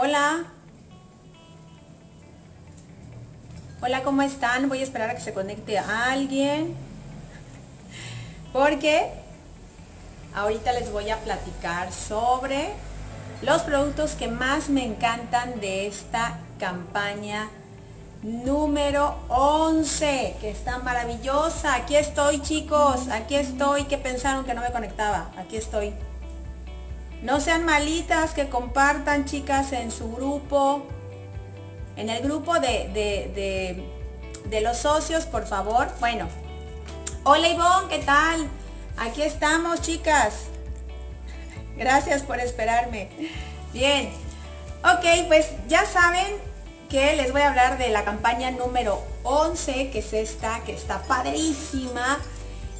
Hola. Hola, ¿cómo están? Voy a esperar a que se conecte a alguien. Porque ahorita les voy a platicar sobre los productos que más me encantan de esta campaña número 11, que está maravillosa. Aquí estoy, chicos. Aquí estoy. que pensaron que no me conectaba? Aquí estoy. No sean malitas, que compartan, chicas, en su grupo. En el grupo de, de, de, los socios, por favor. Bueno. Hola Ivonne, ¿qué tal? Aquí estamos, chicas. Gracias por esperarme. Bien. Ok, pues ya saben que les voy a hablar de la campaña número 11, que es esta, que está padrísima.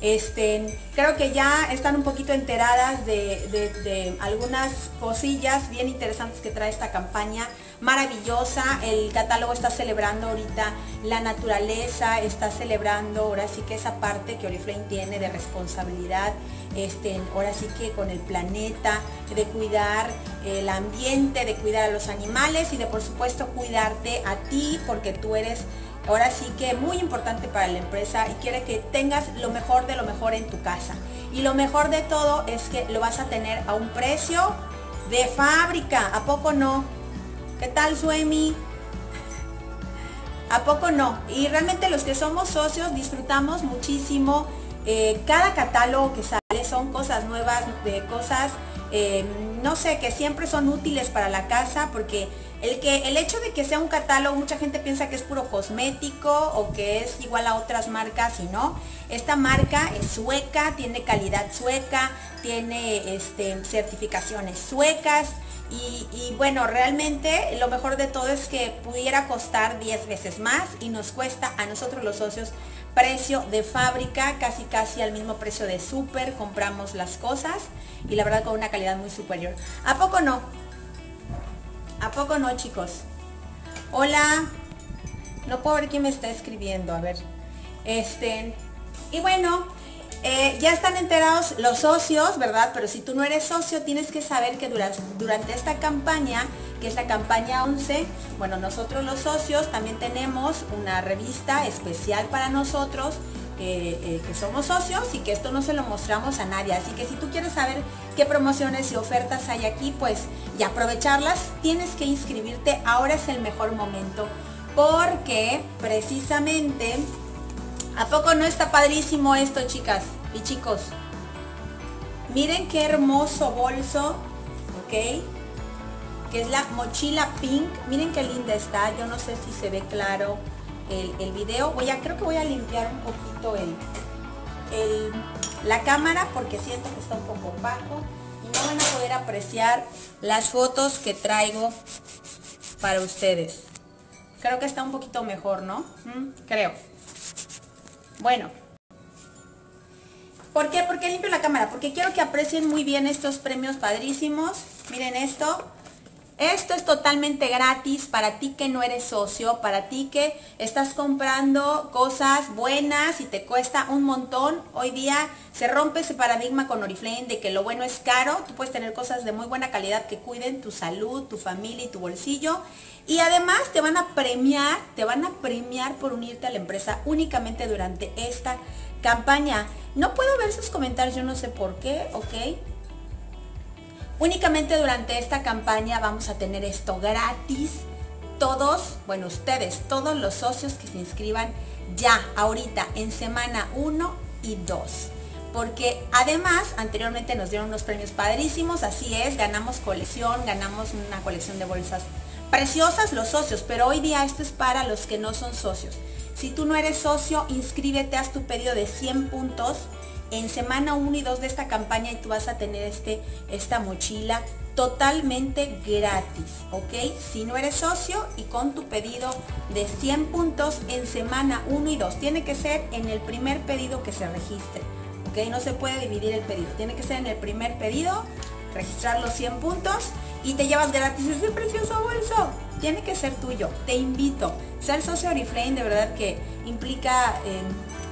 Este, creo que ya están un poquito enteradas de, algunas cosillas bien interesantes que trae esta campaña maravillosa. El catálogo está celebrando ahorita la naturaleza, está celebrando ahora sí que esa parte que Oriflame tiene de responsabilidad, este, ahora sí que con el planeta, de cuidar el ambiente, de cuidar a los animales y de por supuesto cuidarte a ti porque tú eres ahora sí que muy importante para la empresa y quiere que tengas lo mejor de lo mejor en tu casa. Y lo mejor de todo es que lo vas a tener a un precio de fábrica. ¿A poco no? ¿Qué tal, Suemi? ¿A poco no? Y realmente los que somos socios disfrutamos muchísimo. Eh, cada catálogo que sale son cosas nuevas, de cosas, eh, no sé, que siempre son útiles para la casa porque el, que, el hecho de que sea un catálogo, mucha gente piensa que es puro cosmético o que es igual a otras marcas y no. Esta marca es sueca, tiene calidad sueca, tiene este, certificaciones suecas. Y, bueno, realmente lo mejor de todo es que pudiera costar 10 veces más y nos cuesta a nosotros los socios precio de fábrica, casi casi al mismo precio de súper, compramos las cosas y la verdad con una calidad muy superior. ¿A poco no? ¿A poco no, chicos? Hola. No puedo ver quién me está escribiendo. A ver. Este. Y bueno, eh, ya están enterados los socios, ¿verdad? Pero si tú no eres socio, tienes que saber que durante, esta campaña, que es la campaña 11, bueno, nosotros los socios también tenemos una revista especial para nosotros eh, que somos socios y que esto no se lo mostramos a nadie. Así que si tú quieres saber qué promociones y ofertas hay aquí, pues y aprovecharlas, tienes que inscribirte. Ahora es el mejor momento porque precisamente, ¿a poco no está padrísimo esto, chicas y chicos? Miren qué hermoso bolso, ¿ok? Que es la mochila pink. Miren qué linda está. Yo no sé si se ve claro el, video. Voy a, creo que voy a limpiar un poquito el, la cámara porque siento que está un poco opaco y no van a poder apreciar las fotos que traigo para ustedes. Creo que está un poquito mejor, ¿no? Mm, creo. Bueno. ¿Por qué? ¿Por qué limpio la cámara? Porque quiero que aprecien muy bien estos premios padrísimos. Miren esto. Esto es totalmente gratis para ti que no eres socio, para ti que estás comprando cosas buenas y te cuesta un montón. Hoy día se rompe ese paradigma con Oriflame de que lo bueno es caro. Tú puedes tener cosas de muy buena calidad que cuiden tu salud, tu familia y tu bolsillo. Y además te van a premiar, te van a premiar por unirte a la empresa únicamente durante esta campaña. No puedo ver sus comentarios, yo no sé por qué, ¿ok? Únicamente durante esta campaña vamos a tener esto gratis. Todos, bueno, ustedes, todos los socios que se inscriban ya, ahorita, en semana 1 y 2. Porque además, anteriormente nos dieron unos premios padrísimos, así es, ganamos colección, ganamos una colección de bolsas preciosas los socios, pero hoy día esto es para los que no son socios. Si tú no eres socio, inscríbete, haz tu pedido de 100 puntos en semana 1 y 2 de esta campaña y tú vas a tener este, esta mochila totalmente gratis, ¿ok? Si no eres socio y con tu pedido de 100 puntos en semana 1 y 2. Tiene que ser en el primer pedido que se registre, ¿ok? No se puede dividir el pedido. Tiene que ser en el primer pedido, registrar los 100 puntos y te llevas gratis ese precioso bolso. Tiene que ser tuyo. Te invito. Ser socio Oriflame de verdad que implica... Eh,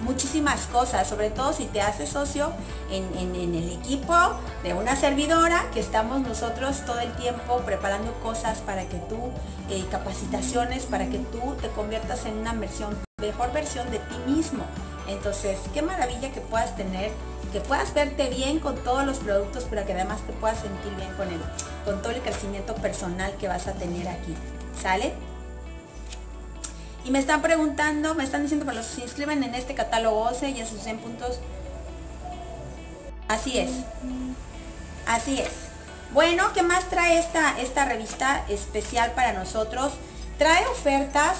muchísimas cosas, sobre todo si te haces socio en, el equipo de una servidora, que estamos nosotros todo el tiempo preparando cosas para que tú, eh, capacitaciones, para que tú te conviertas en una versión, mejor versión de ti mismo. Entonces, qué maravilla que puedas tener, que puedas verte bien con todos los productos, pero que además te puedas sentir bien con, el, con todo el crecimiento personal que vas a tener aquí. ¿Sale? Y me están preguntando, me están diciendo los se inscriben en este catálogo OCE y a sus 100 puntos. Así es. Así es. Bueno, ¿qué más trae esta, esta revista especial para nosotros? Trae ofertas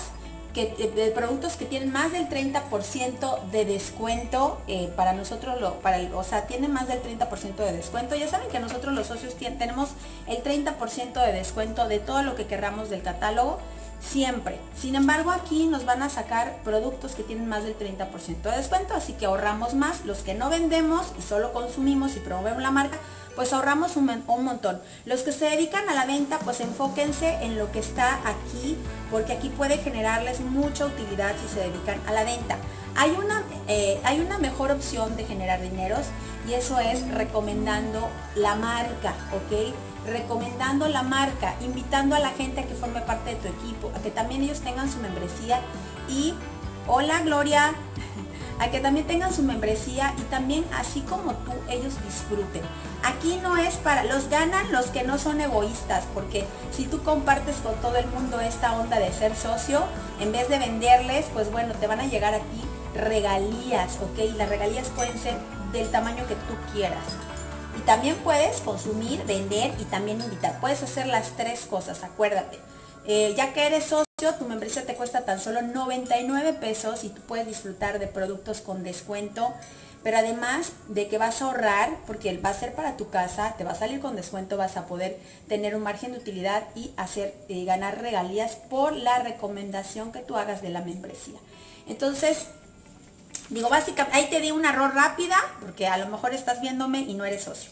eh, de productos que tienen más del 30% de descuento eh, para nosotros, lo, para o sea, tienen más del 30% de descuento. Ya saben que nosotros los socios tenemos el 30% de descuento de todo lo que querramos del catálogo siempre. Sin embargo, aquí nos van a sacar productos que tienen más del 30% de descuento, así que ahorramos más. Los que no vendemos y solo consumimos y promovemos la marca, pues ahorramos un, montón. Los que se dedican a la venta, pues enfóquense en lo que está aquí, porque aquí puede generarles mucha utilidad si se dedican a la venta. Hay una, eh, hay una mejor opción de generar dineros y eso es recomendando la marca, ¿ok? recomendando la marca, invitando a la gente a que forme parte de tu equipo, a que también ellos tengan su membresía y, hola Gloria, a que también tengan su membresía y también así como tú, ellos disfruten. Aquí no es para, los ganan los que no son egoístas, porque si tú compartes con todo el mundo esta onda de ser socio, en vez de venderles, pues bueno, te van a llegar a ti regalías, ¿ok? Las regalías pueden ser del tamaño que tú quieras. Y también puedes consumir, vender y también invitar. Puedes hacer las tres cosas, acuérdate. Eh, ya que eres socio, tu membresía te cuesta tan solo 99 pesos y tú puedes disfrutar de productos con descuento. Pero además de que vas a ahorrar, porque va a ser para tu casa, te va a salir con descuento, vas a poder tener un margen de utilidad y hacer eh, ganar regalías por la recomendación que tú hagas de la membresía. Entonces, Digo, básicamente, ahí te di un error rápida, porque a lo mejor estás viéndome y no eres socio.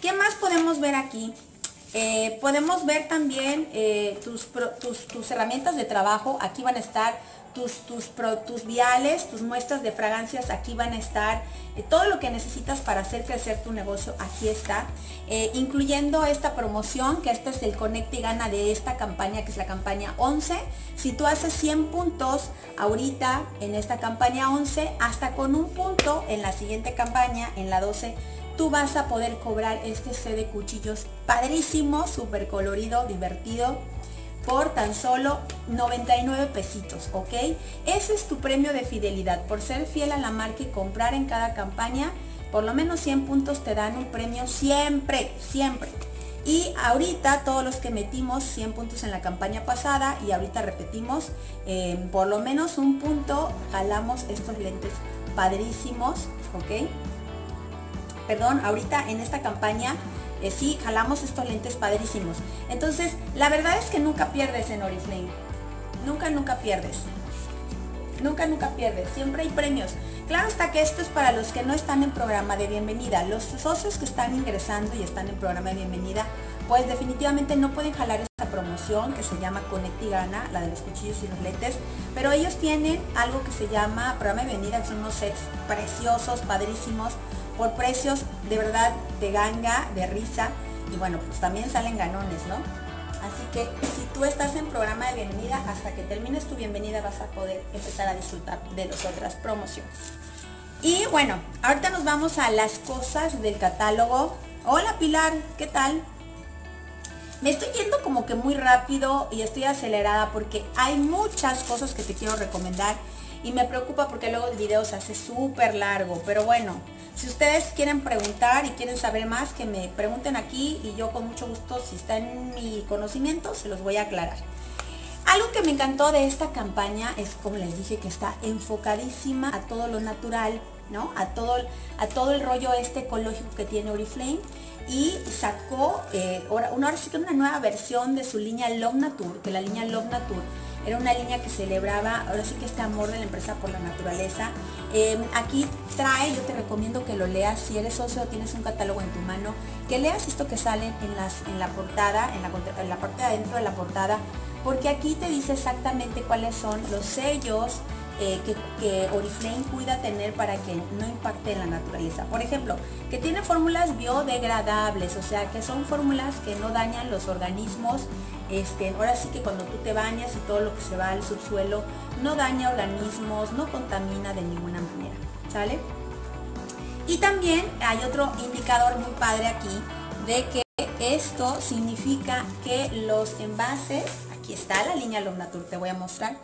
¿Qué más podemos ver aquí? Eh, podemos ver también eh, tus, tus, herramientas de trabajo. Aquí van a estar tus, tus, tus viales, tus muestras de fragancias. Aquí van a estar eh, todo lo que necesitas para hacer crecer tu negocio. Aquí está. incluyendo esta promoción, que este es el Conecta y Gana de esta campaña, que es la campaña 11. Si tú haces 100 puntos ahorita en esta campaña 11, hasta con un punto en la siguiente campaña, en la 12, tú vas a poder cobrar este set de cuchillos padrísimo, súper colorido, divertido, por tan solo 99 pesitos, ¿ok? Ese es tu premio de fidelidad. Por ser fiel a la marca y comprar en cada campaña, por lo menos 100 puntos te dan un premio siempre, siempre. Y ahorita todos los que metimos 100 puntos en la campaña pasada y ahorita repetimos, eh, por lo menos un punto, jalamos estos lentes padrísimos, ¿ok? Perdón, ahorita en esta campaña eh, sí jalamos estos lentes padrísimos. Entonces, la verdad es que nunca pierdes en Oriflame. Nunca, nunca pierdes. Nunca, nunca pierdes. Siempre hay premios. Claro está que esto es para los que no están en programa de bienvenida. Los socios que están ingresando y están en programa de bienvenida, pues definitivamente no pueden jalar esta promoción que se llama Conect y Gana, la de los cuchillos y los lentes. Pero ellos tienen algo que se llama programa de bienvenida, que son unos sets preciosos, padrísimos, por precios de verdad de ganga, de risa. Y bueno, pues también salen ganones, ¿no? Así que si tú estás en programa de bienvenida, hasta que termines tu bienvenida vas a poder empezar a disfrutar de las otras promociones. Y bueno, ahorita nos vamos a las cosas del catálogo. Hola Pilar, ¿qué tal? Me estoy yendo como que muy rápido y estoy acelerada porque hay muchas cosas que te quiero recomendar y me preocupa porque luego el video se hace súper largo, pero bueno, si ustedes quieren preguntar y quieren saber más, que me pregunten aquí y yo con mucho gusto, si está en mi conocimiento, se los voy a aclarar. Algo que me encantó de esta campaña es, como les dije, que está enfocadísima a todo lo natural, ¿no? A todo, a todo el rollo este ecológico que tiene Oriflame y sacó eh, ahora, ahora sí que una nueva versión de su línea Love Nature, que la línea Love Nature era una línea que celebraba ahora sí que este amor de la empresa por la naturaleza. Em, aquí trae, yo te recomiendo que lo leas, si eres socio o tienes un catálogo en tu mano, que leas esto que sale en, las, en la portada, en la, en la parte de adentro de la portada, porque aquí te dice exactamente cuáles son los sellos eh, que, que, cuida tener para que no impacte en la naturaleza. Por ejemplo, que tiene fórmulas biodegradables, o sea, que son fórmulas que no dañan los organismos. Este, ahora sí que cuando tú te bañas y todo lo que se va al subsuelo no daña organismos, no contamina de ninguna manera. ¿Sale? Y también hay otro indicador muy padre aquí de que esto significa que los envases, aquí está la línea Lomnatur, te voy a mostrar,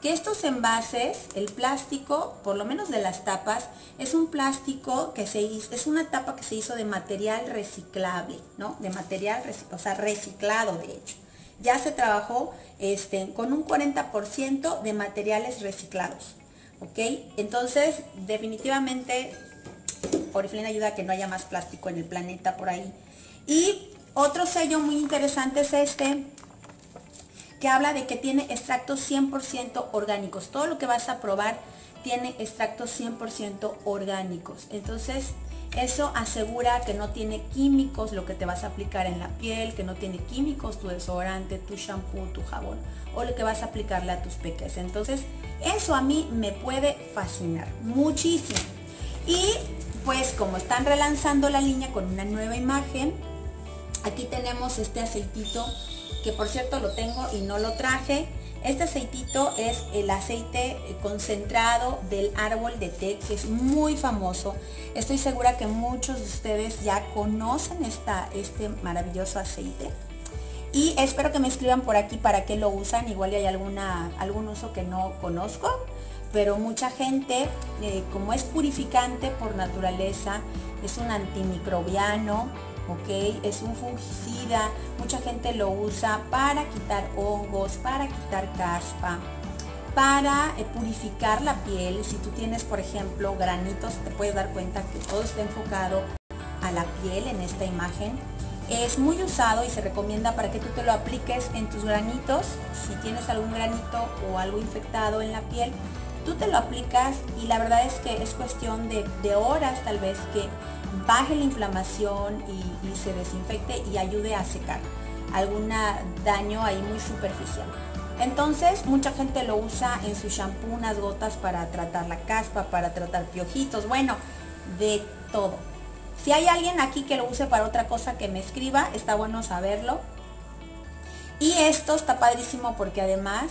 que estos envases, el plástico, por lo menos de las tapas, es un plástico que se hizo, es una tapa que se hizo de material reciclable, ¿no? De material, o sea, reciclado de hecho. Ya se trabajó este, con un 40% de materiales reciclados, ¿ok? Entonces, definitivamente, Oriflame ayuda a que no haya más plástico en el planeta por ahí. Y otro sello muy interesante es este, que habla de que tiene extractos 100% orgánicos. Todo lo que vas a probar tiene extractos 100% orgánicos. Entonces, eso asegura que no tiene químicos lo que te vas a aplicar en la piel, que no tiene químicos tu desodorante, tu shampoo, tu jabón o lo que vas a aplicarle a tus peques. Entonces, eso a mí me puede fascinar muchísimo. Y pues como están relanzando la línea con una nueva imagen, aquí tenemos este aceitito que por cierto lo tengo y no lo traje. Este aceitito es el aceite concentrado del árbol de té, que es muy famoso. Estoy segura que muchos de ustedes ya conocen esta, este maravilloso aceite. Y espero que me escriban por aquí para qué lo usan. Igual hay alguna, algún uso que no conozco. Pero mucha gente, eh, como es purificante por naturaleza, es un antimicrobiano, ¿ok? Es un fungicida, mucha gente lo usa para quitar hongos, para quitar caspa, para eh, purificar la piel. Si tú tienes, por ejemplo, granitos, te puedes dar cuenta que todo está enfocado a la piel en esta imagen. Es muy usado y se recomienda para que tú te lo apliques en tus granitos. Si tienes algún granito o algo infectado en la piel, tú te lo aplicas y la verdad es que es cuestión de, de horas tal vez que baje la inflamación y, se desinfecte y ayude a secar algún daño ahí muy superficial. Entonces mucha gente lo usa en su shampoo, unas gotas para tratar la caspa, para tratar piojitos, bueno, de todo. Si hay alguien aquí que lo use para otra cosa que me escriba, está bueno saberlo. Y esto está padrísimo porque además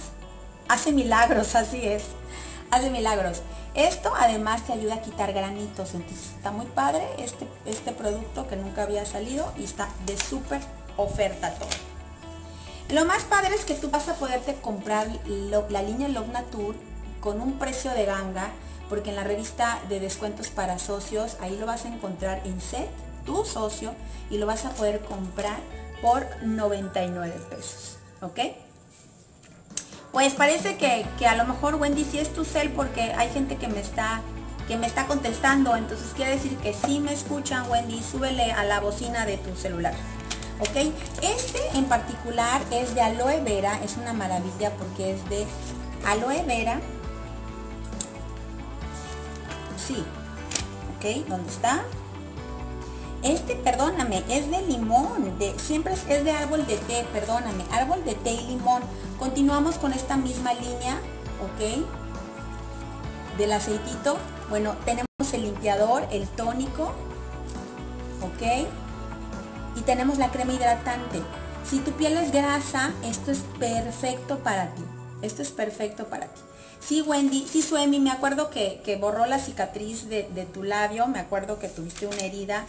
hace milagros, así es, hace milagros. Esto además te ayuda a quitar granitos, entonces está muy padre este, este producto que nunca había salido y está de súper oferta todo. Lo más padre es que tú vas a poderte comprar la línea Love Nature con un precio de ganga, porque en la revista de descuentos para socios, ahí lo vas a encontrar en set, tu socio, y lo vas a poder comprar por 99 pesos, ¿ok? Pues parece que, a lo mejor Wendy sí es tu cel porque hay gente que me está que me está contestando, entonces quiere decir que sí me escuchan, Wendy, súbele a la bocina de tu celular. ¿Ok? Este en particular es de aloe vera, es una maravilla porque es de aloe vera. Sí. ¿Ok? ¿Dónde está? Este, perdóname, es de limón, siempre es, de árbol de té, perdóname, árbol de té y limón. Continuamos con esta misma línea, ¿ok? Del aceitito. Bueno, tenemos el limpiador, el tónico, ¿ok? Y tenemos la crema hidratante. Si tu piel es grasa, esto es perfecto para ti. Esto es perfecto para ti. Sí, Wendy, sí, Suemi, me acuerdo que, borró la cicatriz de tu labio, me acuerdo que tuviste una herida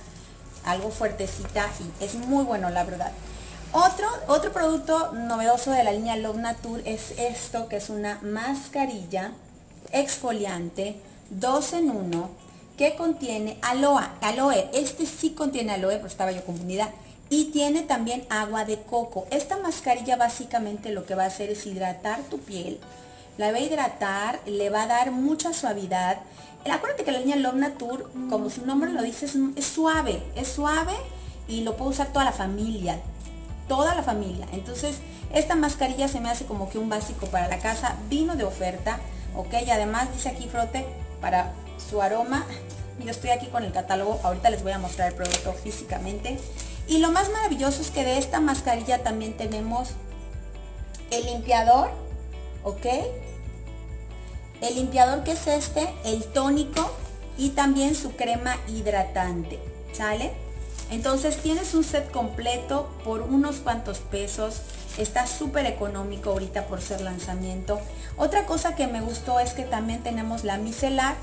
algo fuertecita y es muy bueno la verdad. Otro, otro producto novedoso de la línea Love Nature es esto que es una mascarilla exfoliante 2 en 1 que contiene aloe, aloe, este sí contiene aloe, pero estaba yo confundida, y tiene también agua de coco. Esta mascarilla básicamente lo que va a hacer es hidratar tu piel, la va a hidratar, le va a dar mucha suavidad. Acuérdate que la línea Love Nature, como su nombre lo dice, es, suave, es suave y lo puede usar toda la familia, toda la familia. Entonces, esta mascarilla se me hace como que un básico para la casa, vino de oferta, ok, y además dice aquí frote para su aroma. Yo estoy aquí con el catálogo, ahorita les voy a mostrar el producto físicamente. Y lo más maravilloso es que de esta mascarilla también tenemos el limpiador, ¿ok? El limpiador que es este, el tónico y también su crema hidratante, ¿sale? Entonces tienes un set completo por unos cuantos pesos. Está súper económico ahorita por ser lanzamiento. Otra cosa que me gustó es que también tenemos la micelar.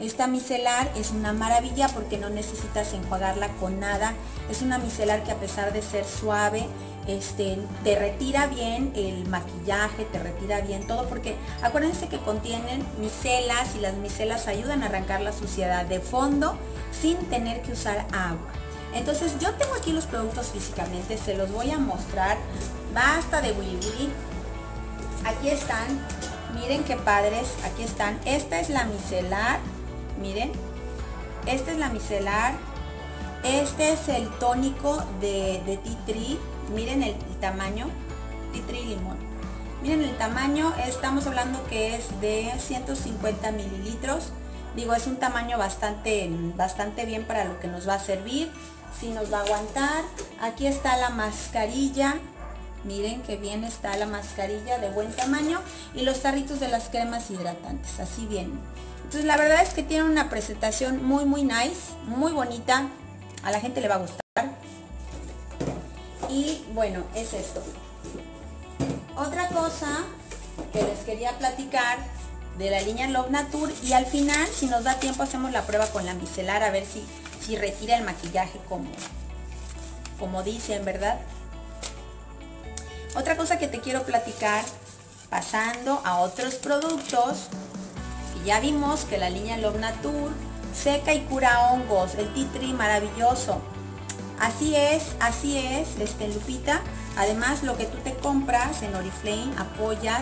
Esta micelar es una maravilla porque no necesitas enjuagarla con nada. Es una micelar que a pesar de ser suave, este, te retira bien el maquillaje, te retira bien todo, porque acuérdense que contienen micelas y las micelas ayudan a arrancar la suciedad de fondo sin tener que usar agua. Entonces yo tengo aquí los productos físicamente, se los voy a mostrar. Basta de Willy. Aquí están, miren qué padres, aquí están. Esta es la micelar, miren. Esta es la micelar. Este es el tónico de, de Tea Tree miren el, tamaño, titri limón. Miren el tamaño, estamos hablando que es de 150 mililitros. Digo, es un tamaño bastante, bastante bien para lo que nos va a servir. Si nos va a aguantar. Aquí está la mascarilla. Miren que bien está la mascarilla de buen tamaño. Y los tarritos de las cremas hidratantes. Así bien. Entonces la verdad es que tiene una presentación muy, muy nice. Muy bonita. A la gente le va a gustar. Y bueno, es esto. Otra cosa que les quería platicar de la línea Love Nature y al final, si nos da tiempo, hacemos la prueba con la micelar a ver si, si retira el maquillaje como, como dicen, ¿verdad? Otra cosa que te quiero platicar, pasando a otros productos, ya vimos que la línea Love Nature seca y cura hongos, el tea maravilloso, Así es, así es, este Lupita. Además, lo que tú te compras en Oriflame apoyas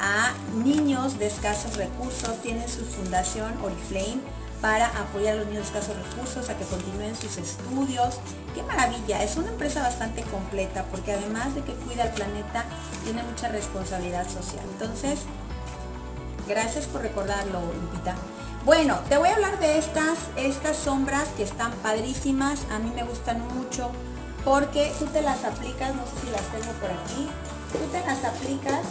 a niños de escasos recursos. Tienen su fundación Oriflame para apoyar a los niños de escasos recursos a que continúen sus estudios. ¡Qué maravilla! Es una empresa bastante completa porque además de que cuida al planeta, tiene mucha responsabilidad social. Entonces, gracias por recordarlo, Lupita. Bueno, te voy a hablar de estas, estas sombras que están padrísimas. A mí me gustan mucho porque tú te las aplicas, no sé si las tengo por aquí. Tú te las aplicas.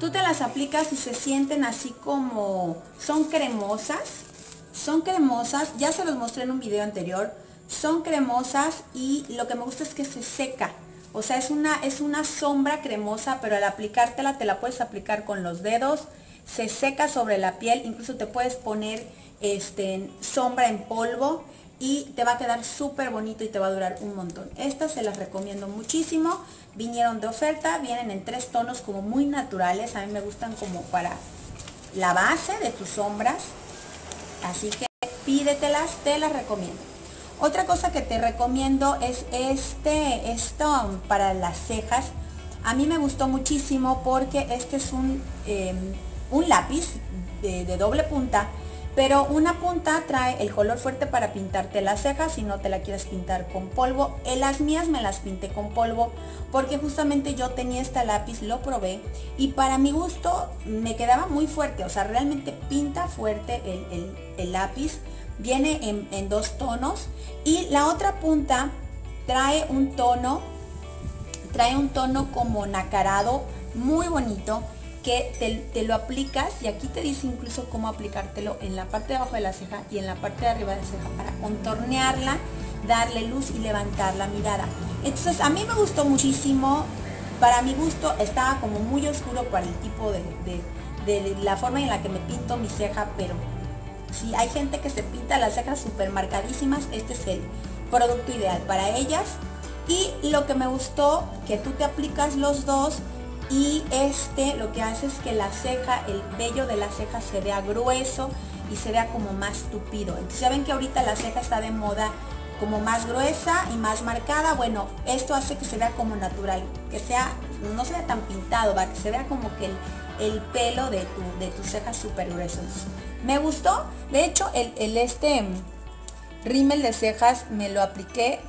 Tú te las aplicas y se sienten así como, son cremosas. Son cremosas, ya se los mostré en un video anterior. Son cremosas y lo que me gusta es que se seca. O sea, es una, es una sombra cremosa, pero al aplicártela te la puedes aplicar con los dedos se seca sobre la piel, incluso te puedes poner este, sombra en polvo y te va a quedar súper bonito y te va a durar un montón. Estas se las recomiendo muchísimo, vinieron de oferta, vienen en tres tonos como muy naturales, a mí me gustan como para la base de tus sombras, así que pídetelas, te las recomiendo. Otra cosa que te recomiendo es este, esto para las cejas. A mí me gustó muchísimo porque este es un em, un lápiz de, doble punta, pero una punta trae el color fuerte para pintarte las cejas si no te la quieres pintar con polvo. En las mías me las pinté con polvo porque justamente yo tenía este lápiz, lo probé y para mi gusto me quedaba muy fuerte, o sea, realmente pinta fuerte el, lápiz. Viene en, en dos tonos y la otra punta trae un tono, trae un tono como nacarado muy bonito que te, lo aplicas y aquí te dice incluso cómo aplicártelo en la parte de abajo de la ceja y en la parte de arriba de la ceja para contornearla, darle luz y levantar la mirada. Entonces a mí me gustó muchísimo, para mi gusto estaba como muy oscuro para el tipo de, de la forma en la que me pinto mi ceja, pero si hay gente que se pinta las cejas súper marcadísimas, este es el producto ideal para ellas. Y lo que me gustó, que tú te aplicas los dos y este lo que hace es que la ceja, el vello de la ceja se vea grueso y se vea como más tupido. Entonces ya ven que ahorita la ceja está de moda como más gruesa y más marcada. Bueno, esto hace que se vea como natural, que sea, no se vea tan pintado, va, que se vea como que el, pelo de tu, de tus cejas súper gruesos. Me gustó, de hecho el, el este rímel de cejas me lo apliqué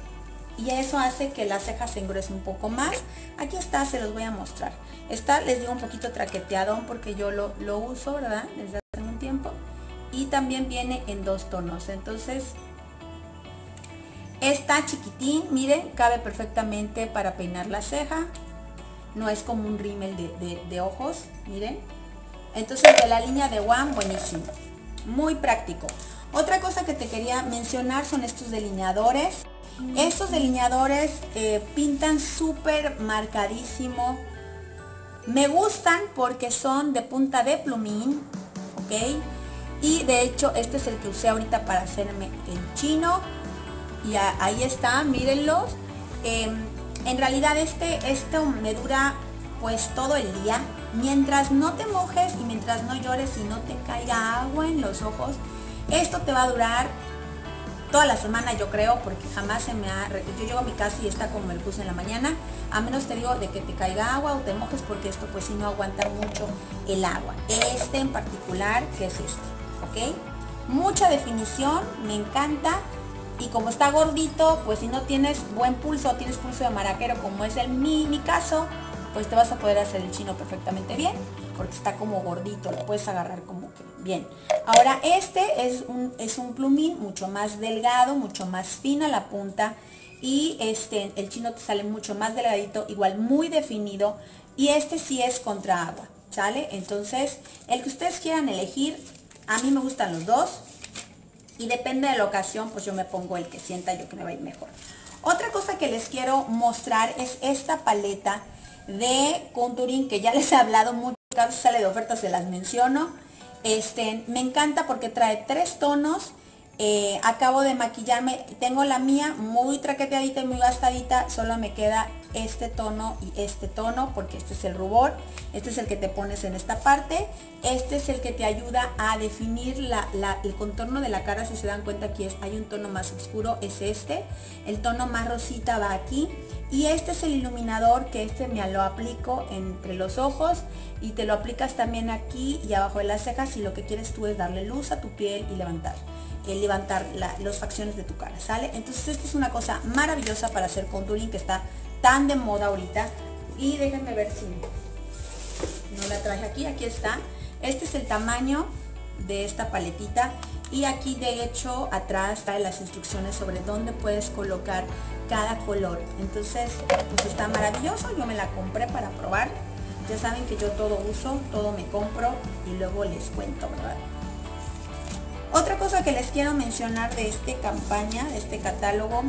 y eso hace que la ceja se engruese un poco más. Aquí está, se los voy a mostrar. Está, les digo, un poquito traqueteado porque yo lo, lo uso, ¿verdad? Desde hace un tiempo. Y también viene en dos tonos. Entonces, está chiquitín, miren, cabe perfectamente para peinar la ceja. No es como un rímel de, de ojos, miren. Entonces de la línea de One, buenísimo. Muy práctico. Otra cosa que te quería mencionar son estos delineadores. Estos delineadores eh, pintan súper marcadísimo. Me gustan porque son de punta de plumín, ¿ok? Y de hecho este es el que usé ahorita para hacerme el chino. Y ahí está, mírenlos. Em, en realidad este, esto me dura pues todo el día. Mientras no te mojes y mientras no llores y no te caiga agua en los ojos, esto te va a durar toda la semana yo creo, porque jamás se me ha... Yo llego a mi casa y está como el puse en la mañana, a menos te digo de que te caiga agua o te mojes porque esto pues si no aguanta mucho el agua. Este en particular, que es este, ¿ok? Mucha definición, me encanta. Y como está gordito, pues si no tienes buen pulso, tienes pulso de maraquero como es el mi, mi caso, pues te vas a poder hacer el chino perfectamente bien, porque está como gordito, lo puedes agarrar como bien. Ahora este es un, es un plumín mucho más delgado, mucho más fina la punta y este, el chino te sale mucho más delgadito, igual muy definido y este sí es contra agua, ¿sale? Entonces, el que ustedes quieran elegir, a mí me gustan los dos y depende de la ocasión, pues yo me pongo el que sienta yo que me va a ir mejor. Otra cosa que les quiero mostrar es esta paleta de contouring que ya les he hablado mucho, cada vez sale de oferta se las menciono. Este, me encanta porque trae tres tonos. Eh, acabo de maquillarme, tengo la mía muy traqueteadita y muy gastadita, solo me queda este tono y este tono porque este es el rubor, este es el que te pones en esta parte, este es el que te ayuda a definir la, el contorno de la cara, si se dan cuenta aquí hay un tono más oscuro, es este, el tono más rosita va aquí y este es el iluminador que este me lo aplico entre los ojos y te lo aplicas también aquí y abajo de las cejas si lo que quieres tú es darle luz a tu piel y levantar eh, levantar las facciones de tu cara, ¿sale? Entonces esta es una cosa maravillosa para hacer contouring que está tan de moda ahorita. Y déjenme ver si no la traje aquí, aquí está. Este es el tamaño de esta paletita y aquí de hecho atrás está las instrucciones sobre dónde puedes colocar cada color. Entonces, pues está maravilloso, yo me la compré para probar. Ya saben que yo todo uso, todo me compro y luego les cuento, ¿verdad? Otra cosa que les quiero mencionar de este campaña, de este catálogo,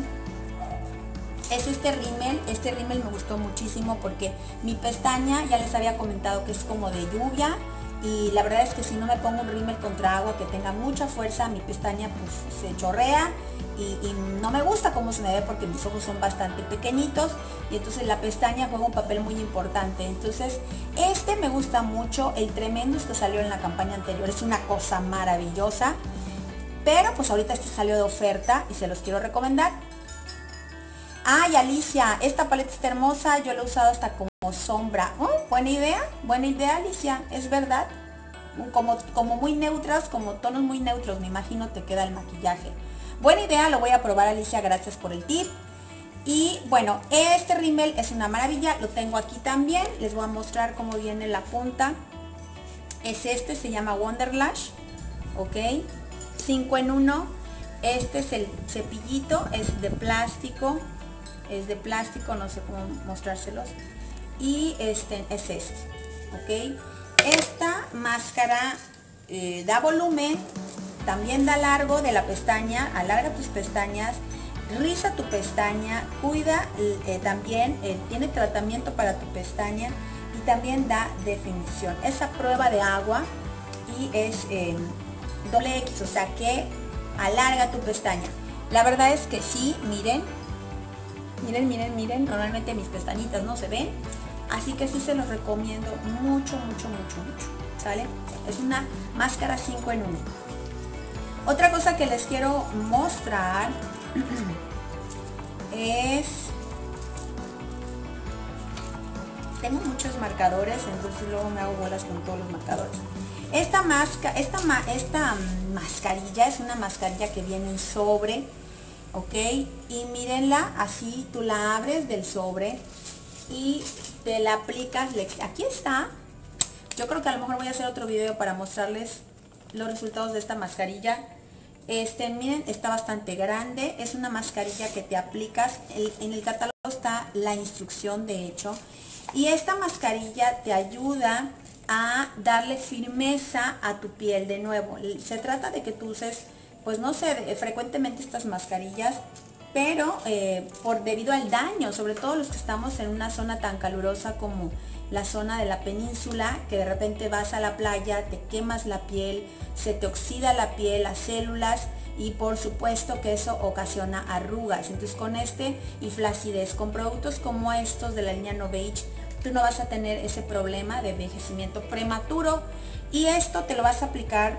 es este rímel. Este rímel me gustó muchísimo porque mi pestaña, ya les había comentado que es como de lluvia. Y la verdad es que si no me pongo un rímel contra agua que tenga mucha fuerza, mi pestaña pues se chorrea y, no me gusta cómo se me ve porque mis ojos son bastante pequeñitos y entonces la pestaña juega un papel muy importante. Entonces este me gusta mucho, el Tremendous que salió en la campaña anterior es una cosa maravillosa. Pero pues ahorita este salió de oferta y se los quiero recomendar. Ay, Alicia, esta paleta está hermosa, yo la he usado hasta como sombra. Buena idea, buena idea, Alicia, es verdad. Como, como muy neutras, como tonos muy neutros, me imagino te queda el maquillaje. Buena idea, lo voy a probar, Alicia, gracias por el tip. Y bueno, este rímel es una maravilla, lo tengo aquí también. Les voy a mostrar cómo viene la punta. Es este, se llama Wonderlash, ¿ok? 5 en 1. Este es el cepillito, es de plástico, es de plástico, no sé cómo mostrárselos. Y este es este, ¿ok? Esta máscara eh, da volumen, también da largo de la pestaña, alarga tus pestañas, riza tu pestaña, cuida eh, también, eh, tiene tratamiento para tu pestaña y también da definición. Esa prueba de agua y es doble X, o sea que alarga tu pestaña. La verdad es que sí, miren, Miren, miren, miren, normalmente mis pestañitas no se ven. Así que sí se los recomiendo mucho, mucho, mucho, mucho. ¿Sale? Es una máscara 5 en 1. Otra cosa que les quiero mostrar es... Tengo muchos marcadores, entonces luego me hago bolas con todos los marcadores. Esta, máscara, esta, esta mascarilla es una mascarilla que viene en sobre ¿ok? Y mírenla, así tú la abres del sobre y te la aplicas. Aquí está. Yo creo que a lo mejor voy a hacer otro video para mostrarles los resultados de esta mascarilla. Este, miren, está bastante grande. Es una mascarilla que te aplicas. en el catálogo está la instrucción, de hecho. Y esta mascarilla te ayuda a darle firmeza a tu piel de nuevo. Se trata de que tú uses, pues no sé, frecuentemente estas mascarillas, pero eh, por debido al daño, sobre todo los que estamos en una zona tan calurosa como la zona de la península, que de repente vas a la playa, te quemas la piel, se te oxida la piel, las células y por supuesto que eso ocasiona arrugas. Entonces con este y flacidez, con productos como estos de la línea No Beige, tú no vas a tener ese problema de envejecimiento prematuro y esto te lo vas a aplicar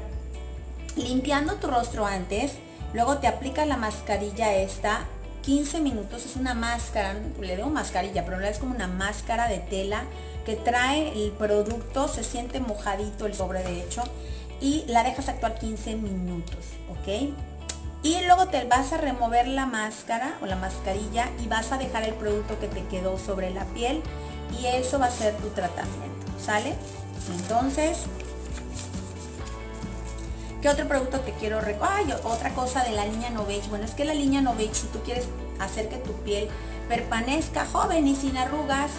limpiando tu rostro antes, luego te aplicas la mascarilla esta 15 minutos, es una máscara, le digo mascarilla, pero es como una máscara de tela que trae el producto, se siente mojadito el sobre de hecho y la dejas actuar 15 minutos, ¿ok? Y luego te vas a remover la máscara o la mascarilla y vas a dejar el producto que te quedó sobre la piel y eso va a ser tu tratamiento, ¿sale? Entonces, ¿qué otro producto te quiero recordar? otra cosa de la línea No Bueno, es que la línea No si tú quieres hacer que tu piel permanezca joven y sin arrugas,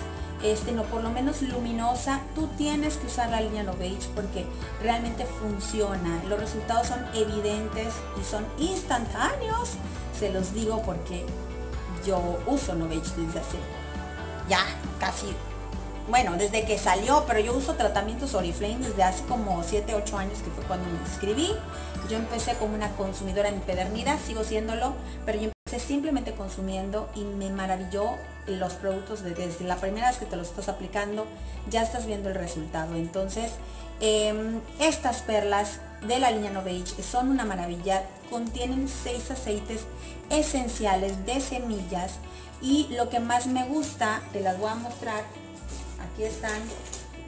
este, no por lo menos luminosa, tú tienes que usar la línea No porque realmente funciona. Los resultados son evidentes y son instantáneos. Se los digo porque yo uso No desde hace ya casi, bueno, desde que salió, pero yo uso tratamientos Oriflame desde hace como 7, 8 años que fue cuando me inscribí. Yo empecé como una consumidora empedernida, sigo siéndolo, pero yo empecé simplemente consumiendo y me maravilló los productos desde la primera vez que te los estás aplicando, ya estás viendo el resultado. Entonces, em, estas perlas de la línea Novage son una maravilla, contienen seis aceites esenciales de semillas y lo que más me gusta, te las voy a mostrar, aquí están,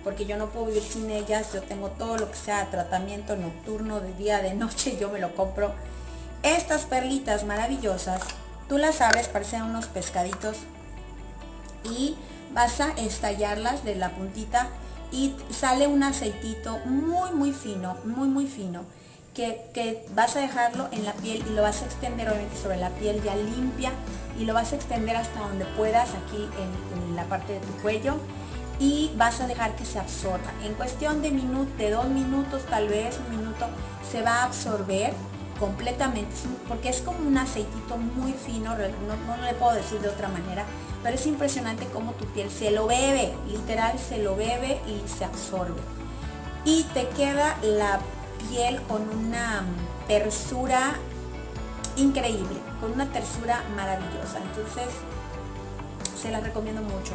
porque yo no puedo vivir sin ellas, yo tengo todo lo que sea tratamiento nocturno, de día, de noche, yo me lo compro. Estas perlitas maravillosas, tú las abres, parecen unos pescaditos y vas a estallarlas de la puntita y sale un aceitito muy muy fino, muy muy fino que, vas a dejarlo en la piel y lo vas a extender obviamente sobre la piel ya limpia y lo vas a extender hasta donde puedas aquí en, la parte de tu cuello y vas a dejar que se absorba. En cuestión de minutos, de dos minutos, tal vez un minuto, se va a absorber completamente, porque es como un aceitito muy fino, no, no, le puedo decir de otra manera, pero es impresionante cómo tu piel se lo bebe, literal se lo bebe y se absorbe. Y te queda la piel con una tersura increíble, con una tersura maravillosa. Entonces, se la recomiendo mucho.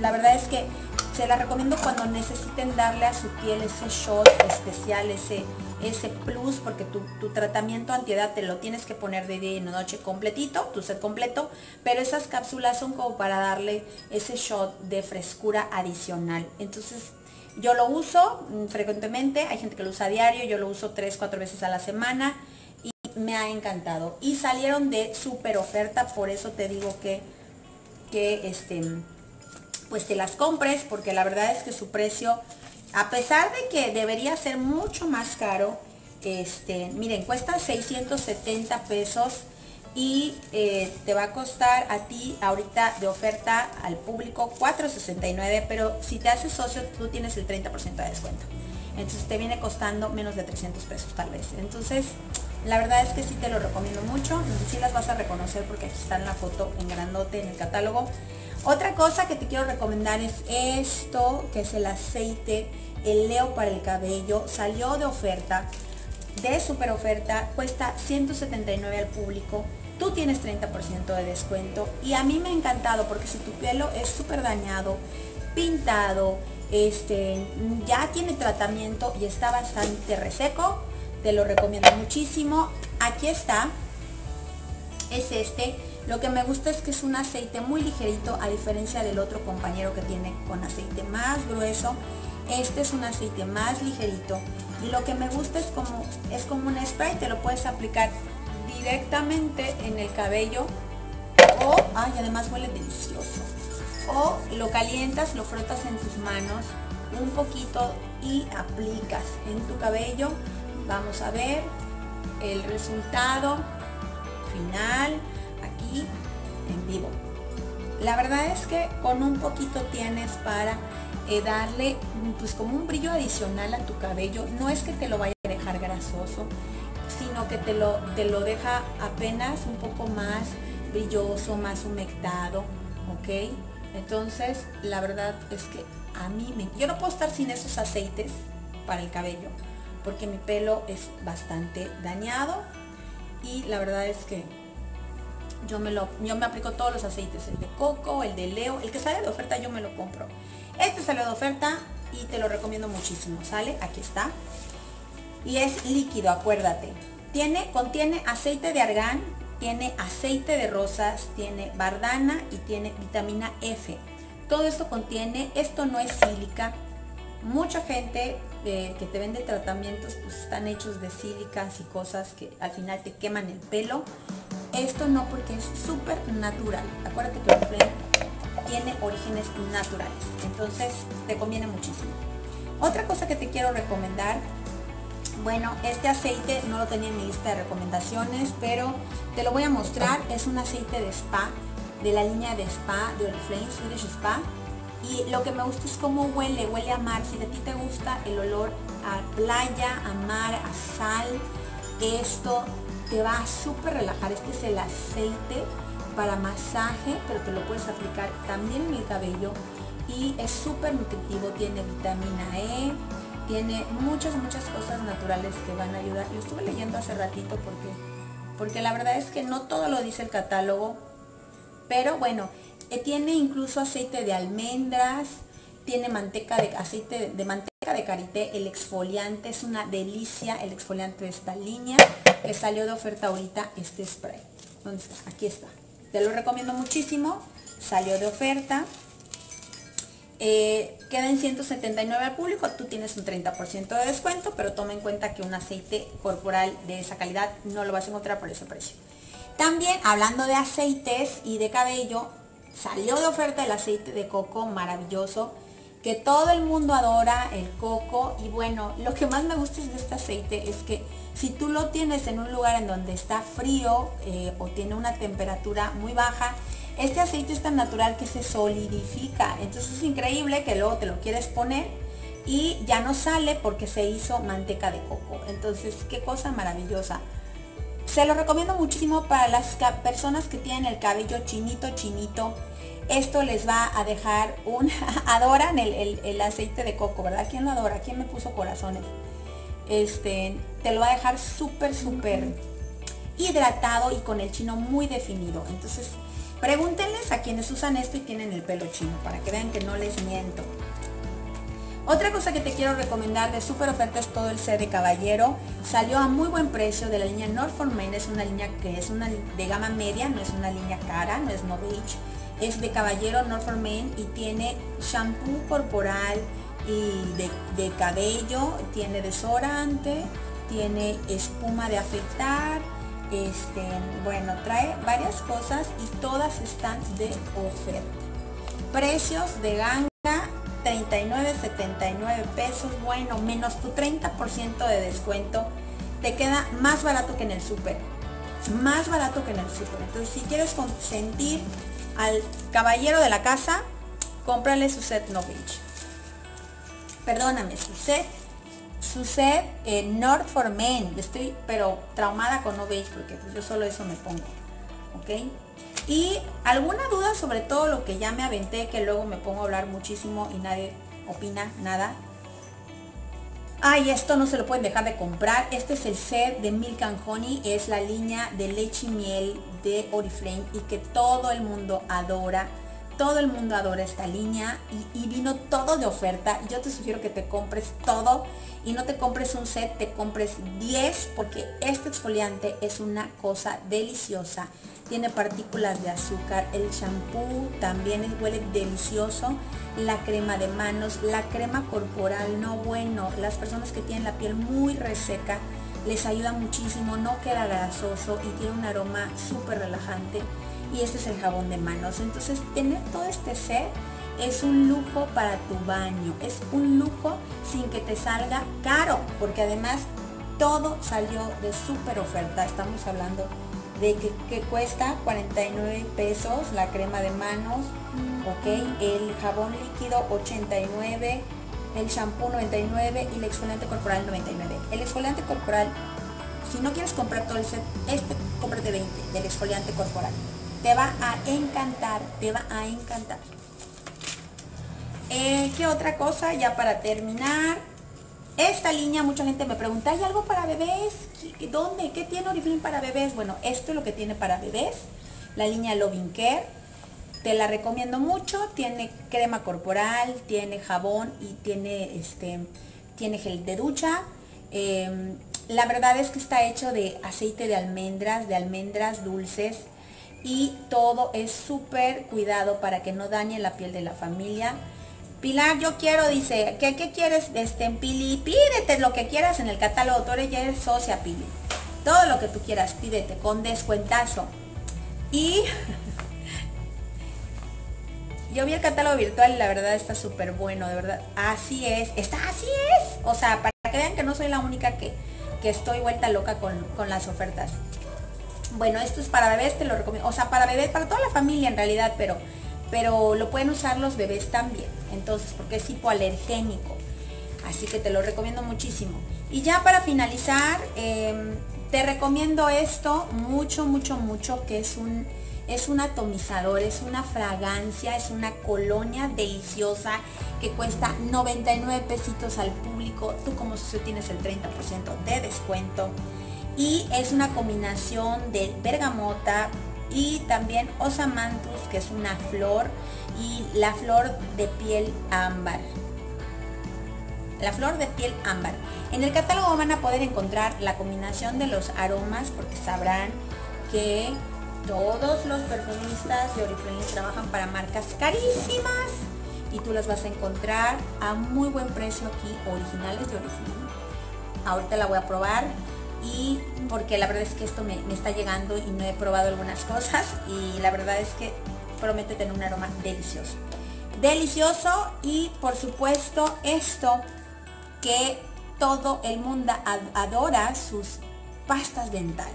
La verdad es que se la recomiendo cuando necesiten darle a su piel ese shot especial, ese, ese plus, porque tu, tu tratamiento antiedad te lo tienes que poner de día y noche completito, tu set completo, pero esas cápsulas son como para darle ese shot de frescura adicional. Entonces, yo lo uso mm, frecuentemente, hay gente que lo usa a diario, yo lo uso tres, cuatro veces a la semana y me ha encantado. Y salieron de súper oferta, por eso te digo que, que este, pues te las compres, porque la verdad es que su precio, a pesar de que debería ser mucho más caro, este, miren, cuesta 670 pesos y eh, te va a costar a ti ahorita de oferta al público 4.69 pero si te haces socio tú tienes el 30% de descuento. Entonces te viene costando menos de 300 pesos tal vez. Entonces la verdad es que sí te lo recomiendo mucho sí las vas a reconocer porque aquí está en la foto en grandote en el catálogo. Otra cosa que te quiero recomendar es esto que es el aceite el leo para el cabello. Salió de oferta de super oferta cuesta 179 al público. Tú tienes 30% de descuento y a mí me ha encantado porque si tu pelo es súper dañado, pintado, este, ya tiene tratamiento y está bastante reseco, te lo recomiendo muchísimo. Aquí está, es este. Lo que me gusta es que es un aceite muy ligerito a diferencia del otro compañero que tiene con aceite más grueso. Este es un aceite más ligerito y lo que me gusta es como, es como un spray, te lo puedes aplicar directamente en el cabello o, ay, además huele delicioso. O lo calientas, lo frotas en tus manos un poquito y aplicas en tu cabello. Vamos a ver el resultado final aquí en vivo. La verdad es que con un poquito tienes para eh, darle pues como un brillo adicional a tu cabello. No es que te lo vaya a dejar grasoso, sino que te lo, te lo deja apenas un poco más brilloso, más humectado, ¿ok? Entonces, la verdad es que a mí me... Yo no puedo estar sin esos aceites para el cabello, porque mi pelo es bastante dañado y la verdad es que yo me lo yo me aplico todos los aceites el de coco el de leo el que sale de oferta yo me lo compro. Este salió de oferta y te lo recomiendo muchísimo sale aquí está. Y es líquido acuérdate. Tiene contiene aceite de argán tiene aceite de rosas tiene bardana y tiene vitamina F. Todo esto contiene esto no es sílica. Mucha gente que te vende tratamientos pues están hechos de sílicas y cosas que al final te queman el pelo. Esto no porque es súper natural. Acuérdate que el tiene orígenes naturales. Entonces te conviene muchísimo. Otra cosa que te quiero recomendar bueno, este aceite no lo tenía en mi lista de recomendaciones, pero te lo voy a mostrar. Es un aceite de spa, de la línea de spa, de Oriflame Swedish Spa y lo que me gusta es cómo huele, huele a mar. Si a ti te gusta el olor a playa, a mar, a sal, esto te va a súper relajar. Este es el aceite para masaje, pero te lo puedes aplicar también en el cabello y es súper nutritivo, tiene vitamina E, tiene muchas, muchas cosas naturales que van a ayudar. Lo estuve leyendo hace ratito porque, porque la verdad es que no todo lo dice el catálogo, pero bueno, eh, tiene incluso aceite de almendras, tiene manteca de aceite de, manteca de karité, el exfoliante es una delicia, el exfoliante de esta línea que salió de oferta ahorita este spray. ¿Dónde está? Aquí está. Te lo recomiendo muchísimo, salió de oferta. Eh, queda en 179 al público, tú tienes un 30% de descuento, pero toma en cuenta que un aceite corporal de esa calidad no lo vas a encontrar por ese precio. También hablando de aceites y de cabello, salió de oferta el aceite de coco maravilloso que todo el mundo adora el coco y bueno, lo que más me gusta de este aceite es que si tú lo tienes en un lugar en donde está frío eh, o tiene una temperatura muy baja, este aceite es tan natural que se solidifica. Entonces es increíble que luego te lo quieres poner y ya no sale porque se hizo manteca de coco. Entonces, qué cosa maravillosa. Se lo recomiendo muchísimo para las personas que tienen el cabello chinito, chinito. Esto les va a dejar un... adoran el, aceite de coco, ¿verdad? ¿Quién lo adora? ¿Quién me puso corazones? Este, te lo va a dejar súper, súper hidratado y con el chino muy definido. Entonces, pregúntenles a quienes usan esto y tienen el pelo chino, para que vean que no les miento. Otra cosa que te quiero recomendar de super oferta es todo el set de caballero. Salió a muy buen precio de la línea North Main. Es una línea que es una de gama media, no es una línea cara, no es no beach. Es de caballero North Main y tiene shampoo corporal y de, cabello, tiene desodorante, tiene espuma de afeitar, este, bueno, trae varias cosas y todas están de oferta. Precios de ganga 39, 79 pesos, bueno, menos tu 30% de descuento, te queda más barato que en el súper. Más barato que en el súper. Entonces, si quieres consentir al caballero de la casa, cómprale su set No Beach. Perdóname, su set, su set eh, North for Men. Estoy pero traumada con No Beach porque pues, yo solo eso me pongo. ¿Ok? Y alguna duda sobre todo lo que ya me aventé, que luego me pongo a hablar muchísimo y nadie opina nada. Ay, esto no se lo pueden dejar de comprar. Este es el set de Milk and Honey. Es la línea de leche y miel de Oriflame y que todo el mundo adora. Todo el mundo adora esta línea y, vino todo de oferta. Yo te sugiero que te compres todo y no te compres un set, te compres 10 porque este exfoliante es una cosa deliciosa. Tiene partículas de azúcar, el champú también huele delicioso, la crema de manos, la crema corporal, no bueno, las personas que tienen la piel muy reseca, les ayuda muchísimo, no queda grasoso y tiene un aroma súper relajante y este es el jabón de manos. Entonces tener todo este set es un lujo para tu baño, es un lujo sin que te salga caro, porque además todo salió de súper oferta, estamos hablando de que, cuesta 49 pesos la crema de manos, ok, el jabón líquido 89, el shampoo 99 y el exfoliante corporal 99. El exfoliante corporal, si no quieres comprar todo el set, este cómprate 20 del exfoliante corporal. Te va a encantar, te va a encantar. Eh, ¿Qué otra cosa? Ya para terminar, esta línea, mucha gente me pregunta, ¿hay algo para bebés? ¿Dónde? ¿Qué tiene Oriflame para bebés? Bueno, esto es lo que tiene para bebés. La línea Loving Care. Te la recomiendo mucho. Tiene crema corporal, tiene jabón y tiene, este, tiene gel de ducha. Em, la verdad es que está hecho de aceite de almendras, de almendras dulces. Y todo es súper cuidado para que no dañe la piel de la familia. Pilar, yo quiero, dice, ¿qué, qué quieres, este, Pili? Pídete lo que quieras en el catálogo, tú eres, ya eres socia, Pili. Todo lo que tú quieras, pídete, con descuentazo. Y yo vi el catálogo virtual y la verdad está súper bueno, de verdad. Así es, está así es. O sea, para que vean que no soy la única que, que estoy vuelta loca con, con, las ofertas. Bueno, esto es para bebés, te lo recomiendo. O sea, para bebés, para toda la familia en realidad, pero pero lo pueden usar los bebés también, entonces, porque es hipoalergénico. Así que te lo recomiendo muchísimo. Y ya para finalizar, em, te recomiendo esto mucho, mucho, mucho, que es un, es un atomizador, es una fragancia, es una colonia deliciosa que cuesta 99 pesitos al público. Tú como socio tienes el 30% de descuento. Y es una combinación de bergamota, y también Osamanthus, que es una flor, y la flor de piel ámbar. La flor de piel ámbar. En el catálogo van a poder encontrar la combinación de los aromas porque sabrán que todos los perfumistas de Oriflame trabajan para marcas carísimas y tú las vas a encontrar a muy buen precio aquí, originales de Oriflame. Ahorita la voy a probar y porque la verdad es que esto me, está llegando y no he probado algunas cosas y la verdad es que promete tener un aroma delicioso. Delicioso y por supuesto esto que todo el mundo adora sus pastas dentales.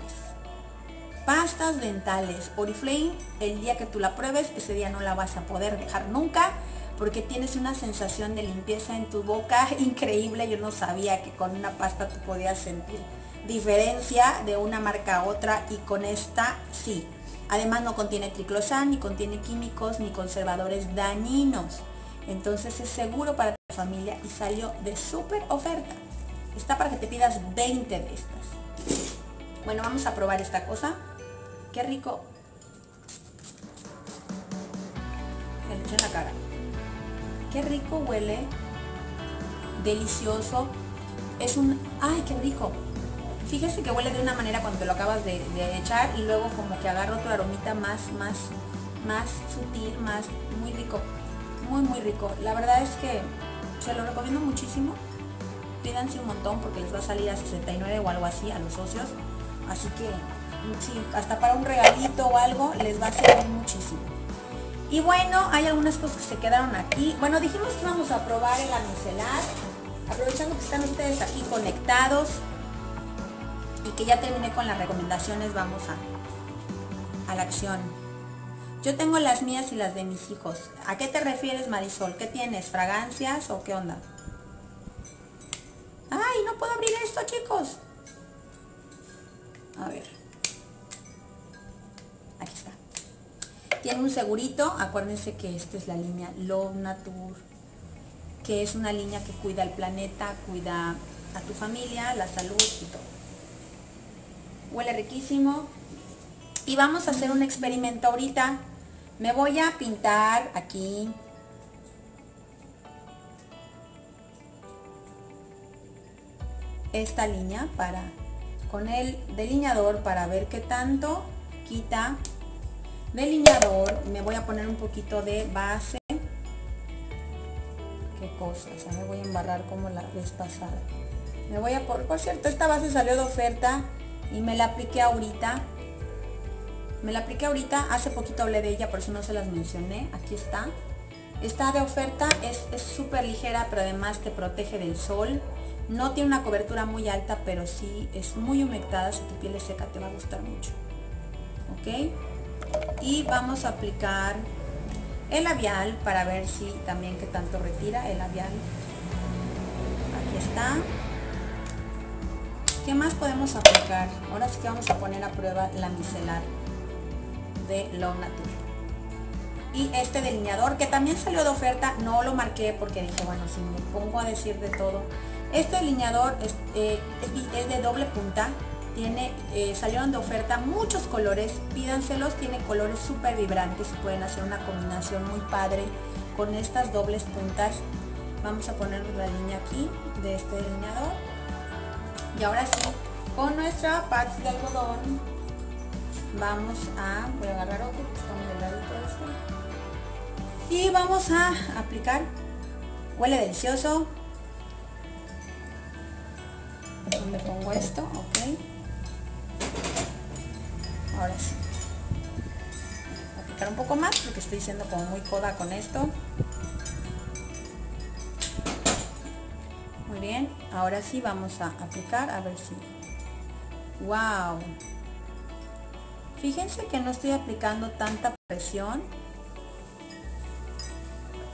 Pastas dentales. Oriflame, el día que tú la pruebes, ese día no la vas a poder dejar nunca porque tienes una sensación de limpieza en tu boca increíble. Yo no sabía que con una pasta tú podías sentir diferencia de una marca a otra y con esta sí. Además no contiene triclosan, ni contiene químicos, ni conservadores dañinos. Entonces es seguro para tu familia y salió de súper oferta. Está para que te pidas 20 de estas. Bueno, vamos a probar esta cosa. Qué rico. Me lo en la cara. Qué rico huele. Delicioso. Es un... ¡Ay, qué rico! Fíjese que huele de una manera cuando te lo acabas de, echar y luego como que agarra otro aromita más, más, más sutil, más, muy rico. Muy, muy rico. La verdad es que se lo recomiendo muchísimo. Pídanse un montón porque les va a salir a 69 o algo así a los socios. Así que sí, hasta para un regalito o algo les va a servir muchísimo. Y bueno, hay algunas cosas que se quedaron aquí. Bueno, dijimos que íbamos a probar el amicelar. Aprovechando que están ustedes aquí conectados, y que ya terminé con las recomendaciones, vamos a, a la acción. Yo tengo las mías y las de mis hijos. ¿A qué te refieres, Marisol? ¿Qué tienes? ¿Fragancias o qué onda? ¡Ay, no puedo abrir esto, chicos! A ver. Aquí está. Tiene un segurito. Acuérdense que esta es la línea Love Nature. Que es una línea que cuida el planeta, cuida a tu familia, la salud y todo huele riquísimo. Y vamos a hacer un experimento ahorita. Me voy a pintar aquí. Esta línea para con el delineador para ver qué tanto quita delineador. Me voy a poner un poquito de base. Qué cosa, o sea, me voy a embarrar como la vez pasada. Me voy a por, por cierto, esta base salió de oferta y me la apliqué ahorita. Me la apliqué ahorita, hace poquito hablé de ella, por eso no se las mencioné. Aquí está. Está de oferta, es súper ligera, pero además te protege del sol. No tiene una cobertura muy alta, pero sí es muy humectada. Si tu piel es seca te va a gustar mucho. ok y vamos a aplicar el labial para ver si también que tanto retira el labial aquí está ¿qué más podemos aplicar? ahora sí que vamos a poner a prueba la micelar de Lo Nature y este delineador que también salió de oferta no lo marqué porque dije bueno si me pongo a decir de todo este delineador es, eh, es de doble punta tiene, eh, salieron de oferta muchos colores, pídanselos, tiene colores súper vibrantes pueden hacer una combinación muy padre con estas dobles puntas. Vamos a poner la línea aquí de este delineador. Y ahora sí, con nuestra patch de algodón, vamos a, voy a agarrar otro, este. Y vamos a aplicar, huele delicioso, donde pongo esto, ok. Ahora sí. Aplicar un poco más porque estoy siendo como muy coda con esto bien ahora sí vamos a aplicar a ver si. Wow fíjense que no estoy aplicando tanta presión.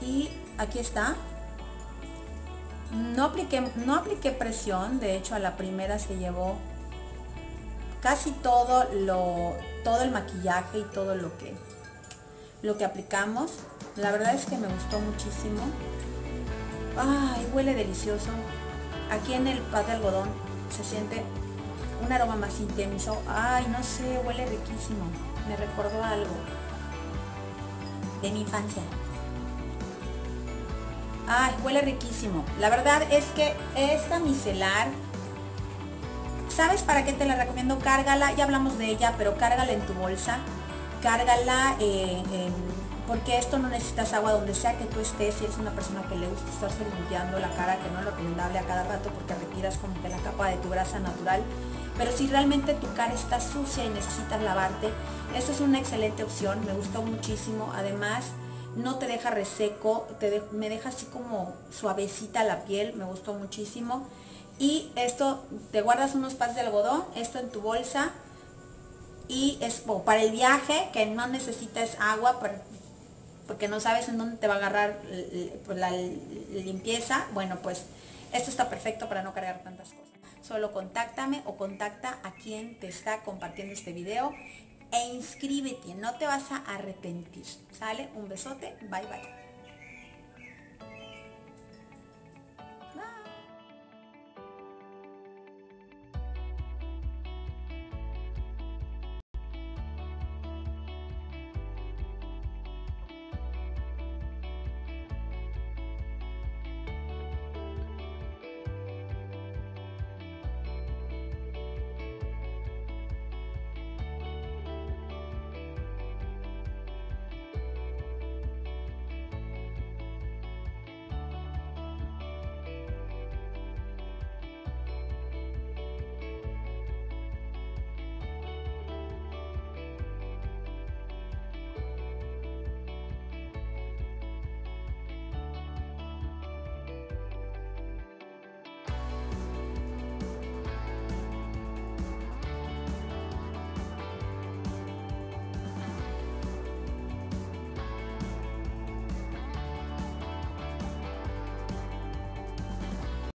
Y aquí está. No apliqué no apliqué presión de hecho a la primera se llevó casi todo lo todo el maquillaje y todo lo que lo que aplicamos. La verdad es que me gustó muchísimo ay huele delicioso. Aquí en el pad de algodón se siente un aroma más intenso. Ay no sé huele riquísimo. Me recordó algo de mi infancia. Ay huele riquísimo. La verdad es que esta micelar ¿Sabes para qué te la recomiendo? Cárgala, ya hablamos de ella, pero cárgala en tu bolsa. Cárgala eh, porque esto no necesitas agua donde sea que tú estés. Si eres una persona que le gusta estarse limpiando la cara, que no es recomendable a cada rato porque retiras como que la capa de tu grasa natural. Pero si realmente tu cara está sucia y necesitas lavarte, esto es una excelente opción. Me gustó muchísimo. Además, no te deja reseco, te me deja así como suavecita la piel. Me gustó muchísimo y esto te guardas unos pads de algodón, esto en tu bolsa y es para el viaje que no necesitas agua porque no sabes en dónde te va a agarrar pues, la limpieza, bueno pues esto está perfecto para no cargar tantas cosas. Solo contáctame o contacta a quien te está compartiendo este video e inscríbete, no te vas a arrepentir. ¿Sale? Un besote, bye bye.